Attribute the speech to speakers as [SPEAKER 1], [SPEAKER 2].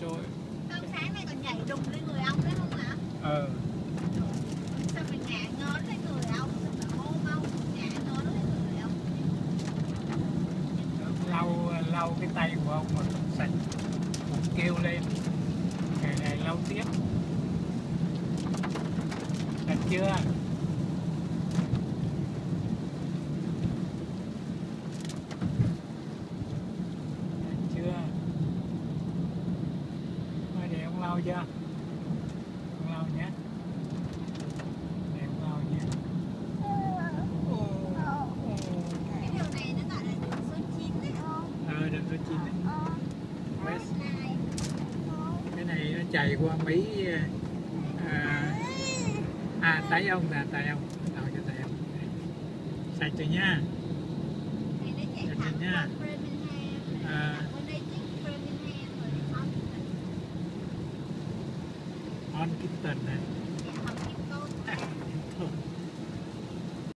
[SPEAKER 1] trôi
[SPEAKER 2] Ông sáng nay còn nhảy đùng lên người ông đấy không hả?
[SPEAKER 1] ờ
[SPEAKER 2] Sao mình ngã ngớn lên người ông? Sao mà hô mau ngã ngớn lên người ông?
[SPEAKER 1] lau lau cái tay của ông mà sạch cũng kêu lên ngày này lau tiếp sạch chưa sạch chưa lau chưa lau nhé ông lau nhé.
[SPEAKER 2] Cái điều này nó gọi là đường số 9 đấy không?
[SPEAKER 1] ờ đường số chín đấy. Mấy-
[SPEAKER 2] Này.
[SPEAKER 1] cái này nó chạy qua mấy à, à tay ông nè tay ông. Nào cho tay ông. Sạch rồi nha आणखी
[SPEAKER 2] त्यांना